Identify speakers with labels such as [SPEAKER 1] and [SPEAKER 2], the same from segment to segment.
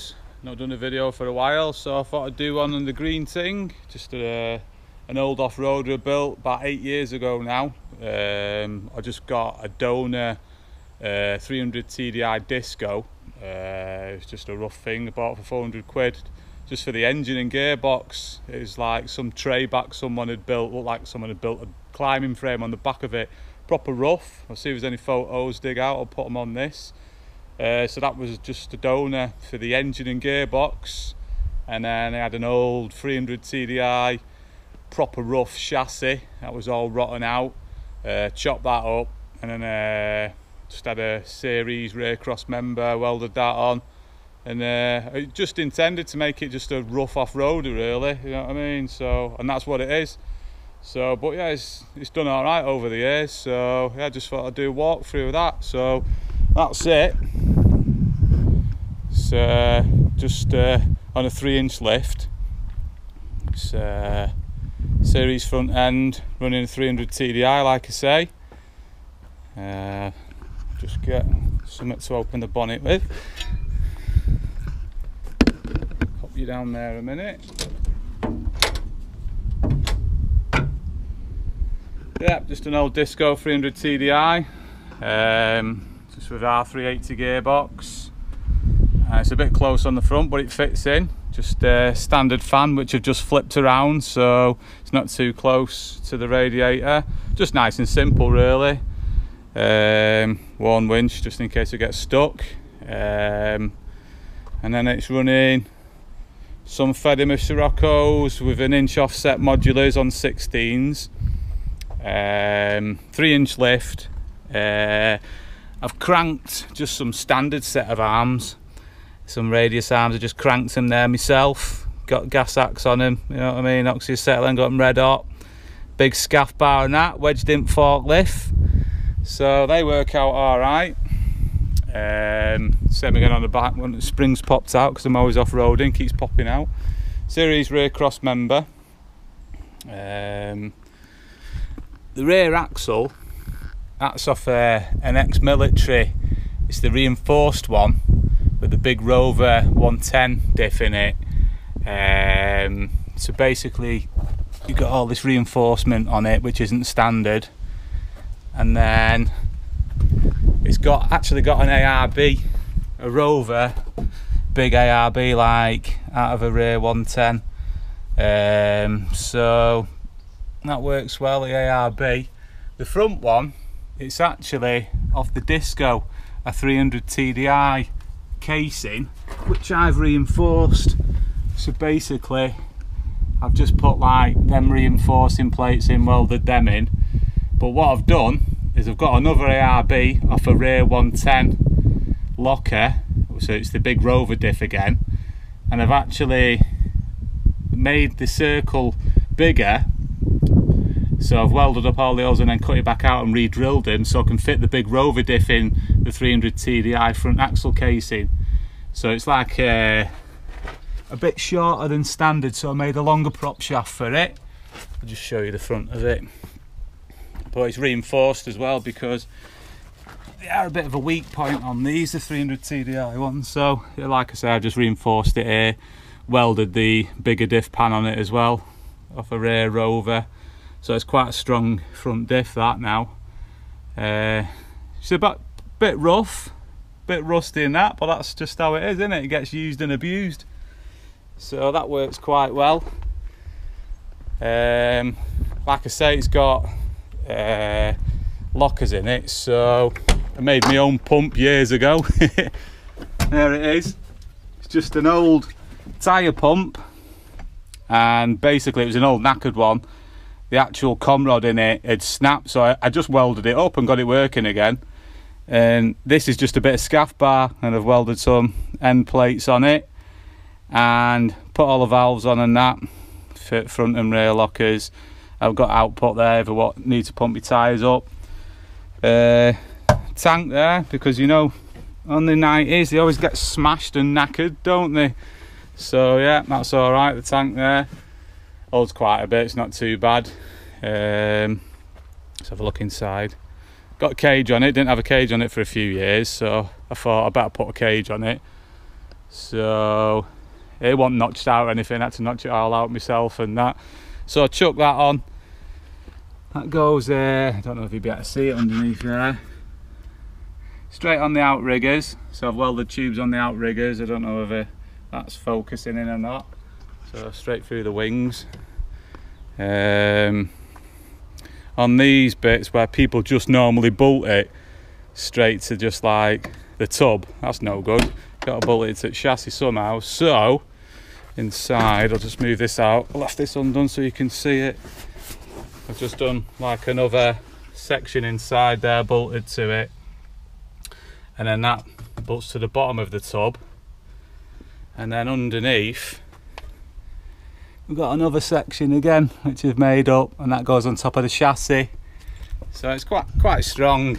[SPEAKER 1] YouTubers. Not done a video for a while, so I thought I'd do one on the green thing. Just a, an old off-roader I built about eight years ago now. Um, I just got a donor uh, 300 TDI Disco. Uh, it's just a rough thing. I bought for 400 quid just for the engine and gearbox. It was like some tray back someone had built, looked like someone had built a climbing frame on the back of it. Proper rough. I'll see if there's any photos dig out, I'll put them on this. Uh, so that was just a donor for the engine and gearbox. And then I had an old 300 TDI, proper rough chassis. That was all rotten out. Uh, chopped that up and then uh, just had a series rear cross member, welded that on. And uh, just intended to make it just a rough off-roader really, you know what I mean? So, and that's what it is. So, but yeah, it's, it's done all right over the years. So yeah, I just thought I'd do a walk through that. So that's it. It's uh, just uh, on a three inch lift. It's uh, series front end running 300 TDI like I say. Uh, just get something to open the bonnet with. Pop you down there a minute. Yeah, just an old Disco 300 TDI. Um, with R380 gearbox. Uh, it's a bit close on the front, but it fits in. Just a standard fan, which I've just flipped around, so it's not too close to the radiator. Just nice and simple, really. Um, one winch, just in case it gets stuck. Um, and then it's running some Fedima Siroccos with an inch offset modulars on 16s. Um, three inch lift. Uh, I've cranked just some standard set of arms, some radius arms. I just cranked them there myself. Got gas axe on them, you know what I mean? Oxy acetylene, got them red hot. Big scaff bar and that, wedged in forklift. So they work out all right. Um, same again on the back when the springs popped out because I'm always off roading, keeps popping out. Series rear cross member. Um, the rear axle that's off uh, an ex-military. It's the reinforced one with the big rover 110 diff in it. Um, so basically you've got all this reinforcement on it which isn't standard. And then it's got actually got an ARB a rover big ARB like out of a rear 110 um, so that works well the ARB the front one it's actually off the disco a 300 TDI casing which I've reinforced. So basically I've just put like them reinforcing plates in welded them in. But what I've done is I've got another ARB off a rear 110 locker. So it's the big rover diff again. And I've actually made the circle bigger so I've welded up all the holes and then cut it back out and re-drilled them so I can fit the big rover diff in the 300 TDI front axle casing. So it's like a, a bit shorter than standard so I made a longer prop shaft for it. I'll just show you the front of it. But it's reinforced as well because they are a bit of a weak point on these, the 300 TDI ones. So like I said, I've just reinforced it here, welded the bigger diff pan on it as well off a rear rover so it's quite a strong front diff that now. Uh, it's a bit, bit rough bit rusty in that but that's just how it is isn't it? It gets used and abused. So that works quite well. Um, like I say it's got uh, lockers in it so I made my own pump years ago. There it is. It's just an old tyre pump. And basically it was an old knackered one the actual conrod in it had snapped so I, I, just welded it up and got it working again. And this is just a bit of scaff bar and I've welded some end plates on it and put all the valves on and that fit front and rear lockers. I've got output there for what need to pump my tyres up. Uh, tank there because you know on the 90s they always get smashed and knackered don't they? So yeah that's all right the tank there holds quite a bit it's not too bad um, let's have a look inside got a cage on it didn't have a cage on it for a few years so I thought I better put a cage on it So it wasn't notched out or anything. I had to notch it all out myself and that. So I chuck that on. That goes there. I don't know if you'd be able to see it underneath there. Straight on the outriggers. So I've welded tubes on the outriggers. I don't know whether that's focusing in or not. So straight through the wings. Um, on these bits where people just normally bolt it straight to just like the tub, that's no good. Got to bolt it to the chassis somehow. So inside, I'll just move this out. I left this undone so you can see it. I've just done like another section inside there bolted to it and then that bolts to the bottom of the tub and then underneath we've got another section again which is made up and that goes on top of the chassis. So it's quite quite strong.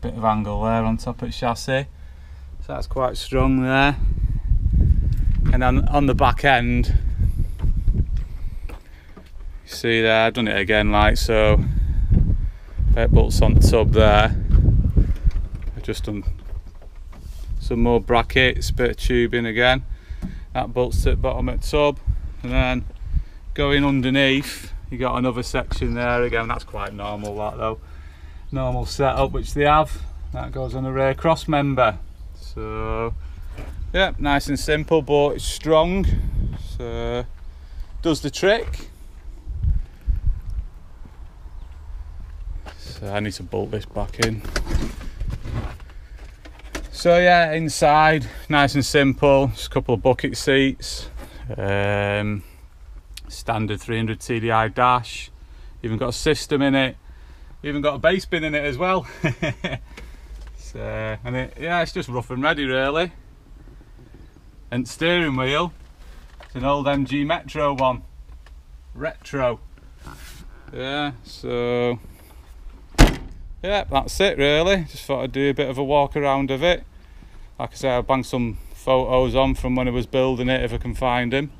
[SPEAKER 1] Bit of angle there on top of the chassis. So that's quite strong there. And then on the back end you see there I've done it again like so. It bolts on the tub there. I've just done some more brackets bit of tubing again. That bolts to the bottom of tub and then going underneath you got another section there again. That's quite normal that though. Normal setup which they have. That goes on a rear cross member. So yeah nice and simple but it's strong. So does the trick. So I need to bolt this back in. So yeah inside nice and simple. Just a couple of bucket seats um, standard 300 TDI dash. Even got a system in it. Even got a bass bin in it as well. So and it, yeah it's just rough and ready really. And steering wheel it's an old MG Metro one. Retro. Yeah so yeah that's it really. Just thought I'd do a bit of a walk around of it. Like I say I'll bang some photos on from when I was building it if I can find them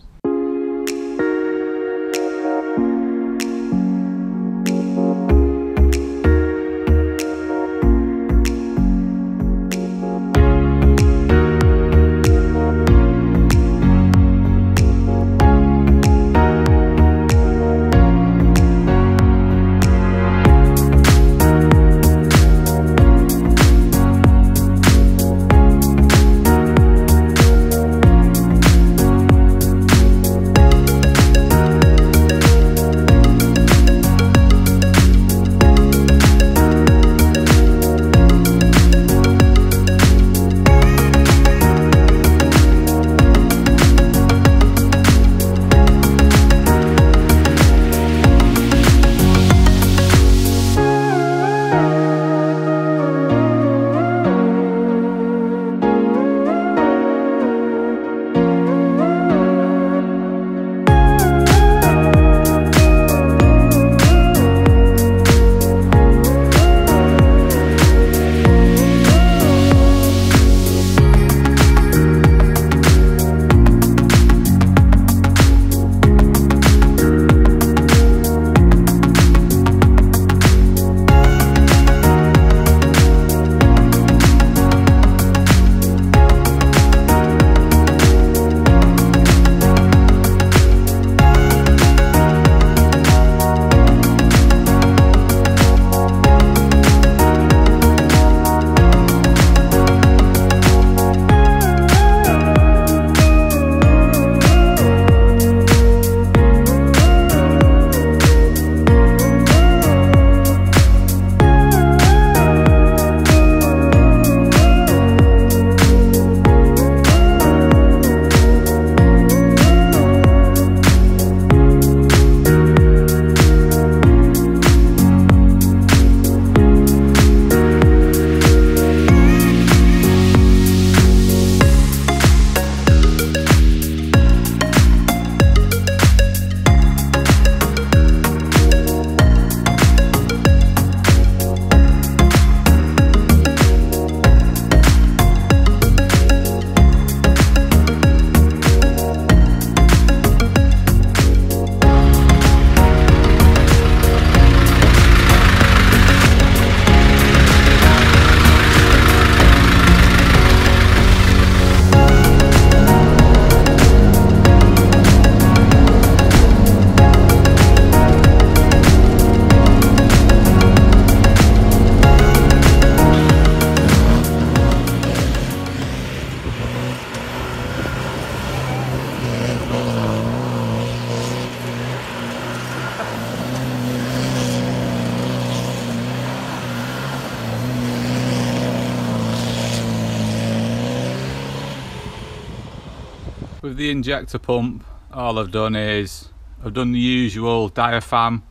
[SPEAKER 1] injector pump all I've done is I've done the usual diaphragm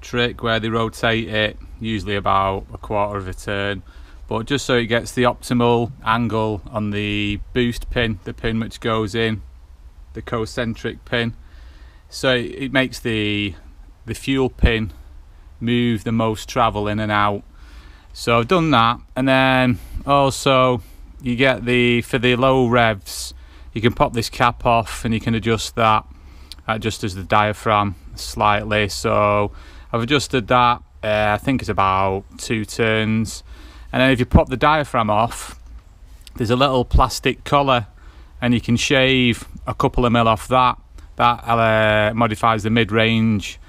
[SPEAKER 1] trick where they rotate it usually about a quarter of a turn. But just so it gets the optimal angle on the boost pin the pin which goes in the concentric pin. So it makes the the fuel pin move the most travel in and out. So I've done that and then also you get the for the low revs you can pop this cap off and you can adjust that just as the diaphragm slightly. So I've adjusted that uh, I think it's about two turns. And then if you pop the diaphragm off there's a little plastic collar and you can shave a couple of mil off that. That uh, modifies the mid-range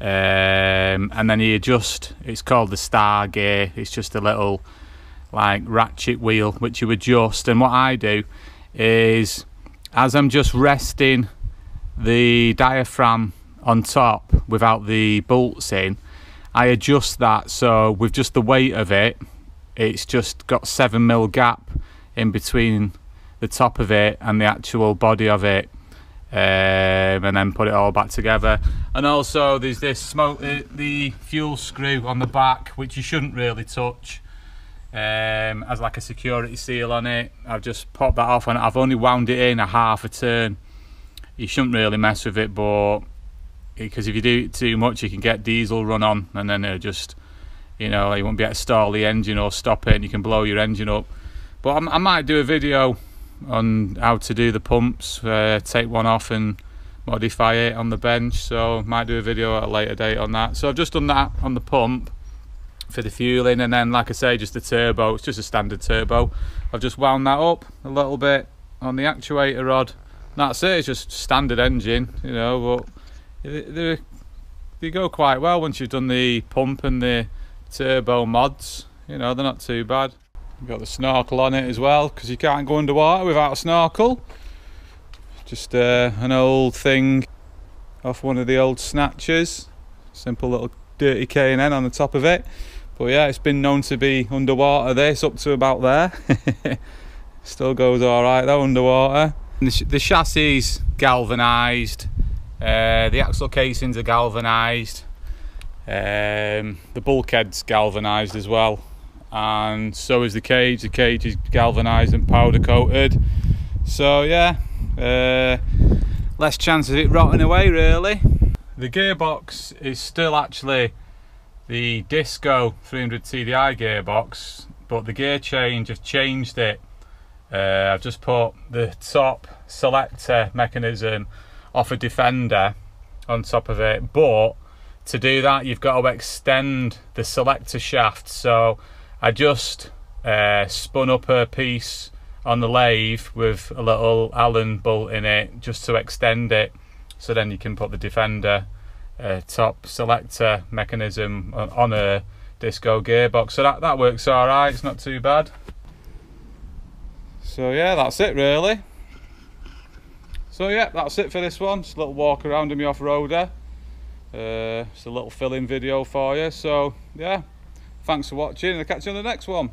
[SPEAKER 1] um, and then you adjust. It's called the star gear. It's just a little like ratchet wheel which you adjust. And what I do is as I'm just resting the diaphragm on top without the bolts in I adjust that. So with just the weight of it it's just got 7 mil gap in between the top of it and the actual body of it um, and then put it all back together. And also there's this smoke uh, the fuel screw on the back which you shouldn't really touch um, as like a security seal on it. I've just popped that off and I've only wound it in a half a turn. You shouldn't really mess with it but because if you do it too much you can get diesel run on and then it'll just you know you won't be able to stall the engine or stop it and you can blow your engine up. But I, I might do a video on how to do the pumps uh, take one off and modify it on the bench. So might do a video at a later date on that. So I've just done that on the pump for the fueling and then like I say just the turbo it's just a standard turbo I've just wound that up a little bit on the actuator rod that's it it's just standard engine you know but they, they go quite well once you've done the pump and the turbo mods you know they're not too bad You've got the snorkel on it as well because you can't go underwater without a snorkel. Just uh, an old thing off one of the old snatchers. Simple little dirty K&N on the top of it. But yeah, it's been known to be underwater this up to about there. Still goes alright though underwater. The, sh the chassis is galvanised. Uh, the axle casings are galvanised. Um, the bulkhead's galvanised as well and so is the cage. The cage is galvanised and powder coated. So yeah, uh, less chance of it rotting away really. The gearbox is still actually the Disco 300 TDI gearbox, but the gear change, have changed it. Uh, I've just put the top selector mechanism off a Defender on top of it, but to do that you've got to extend the selector shaft. So I just uh, spun up a piece on the lathe with a little Allen bolt in it just to extend it so then you can put the Defender top selector mechanism on a disco gearbox. So that, that works alright it's not too bad. So yeah that's it really. So yeah that's it for this one. Just a little walk around in my off-roader. Uh, it's a little fill-in video for you. So yeah Thanks for watching. And I'll catch you on the next one.